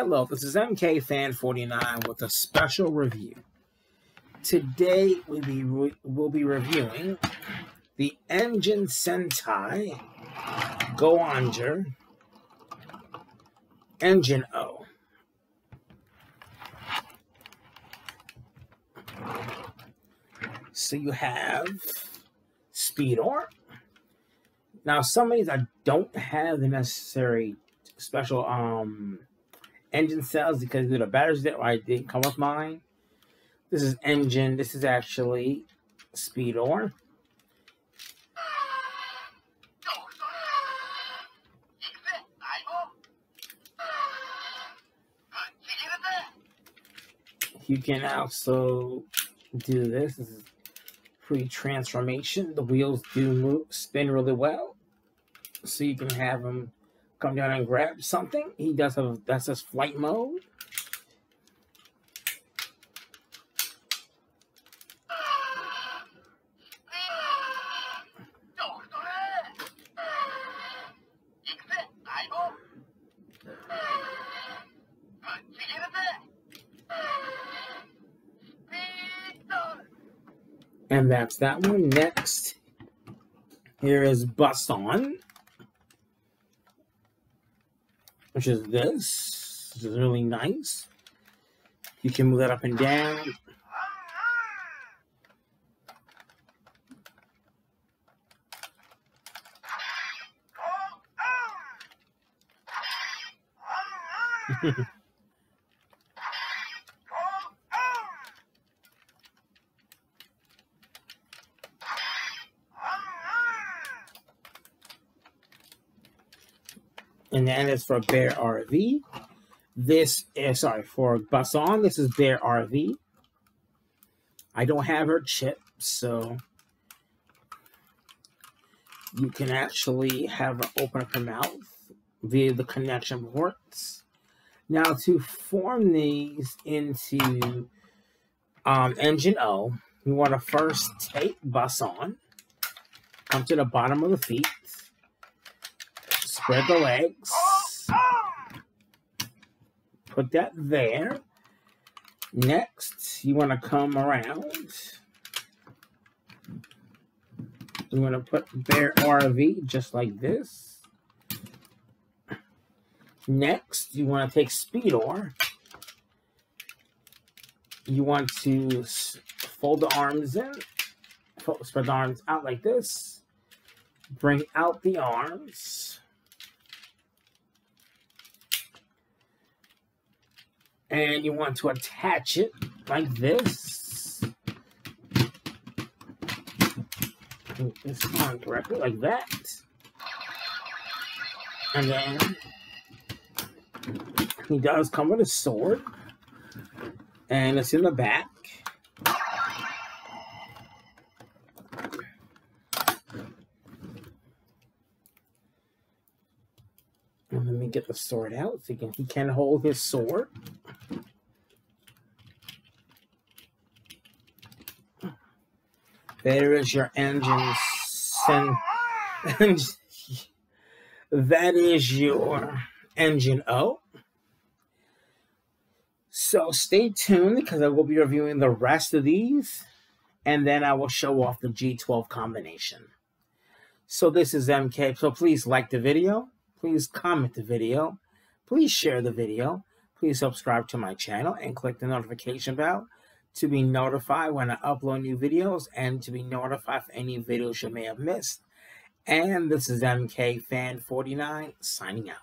Hello, this is MK Fan 49 with a special review. Today we be re- will be reviewing the Engine Sentai Go-Onger Engine O. So you have Speedor. Now some of these I don't have the necessary special um engine souls because the batteries that I didn't come with mine. This is engine. This is actually speed Speedor. You can also do this. This is pre-transformation. The wheels do move, spin really well, so you can have them come down and grab something. He does have that's his flight mode. And that's that one. Next, here is Buson. Which is this. This is really nice. You can move that up and down. and then it's for Bear RV. This is sorry for Buson. This is Bear RV. I don't have her chip, so you can actually have her open up her mouth via the connection ports. Now to form these into um, engine O, you want to first take Buson, come to the bottom of the feet, Spread the legs. Put that there. Next, you want to come around. You want to put Bear RV just like this. Next, you want to take Speedor. You want to fold the arms in, spread the arms out like this. Bring out the arms. And you want to attach it like this. Put this on correctly like that. And then he does come with a sword. And it's in the back. And let me get the sword out so he can, he can hold his sword. There is your engine. And that is your engine O. So stay tuned because I will be reviewing the rest of these and then I will show off the G12 combination. So this is MK. So please like the video. Please comment the video. Please share the video. Please subscribe to my channel and click the notification bell to be notified when I upload new videos and to be notified for any videos you may have missed. And this is MK Fan 49 signing out.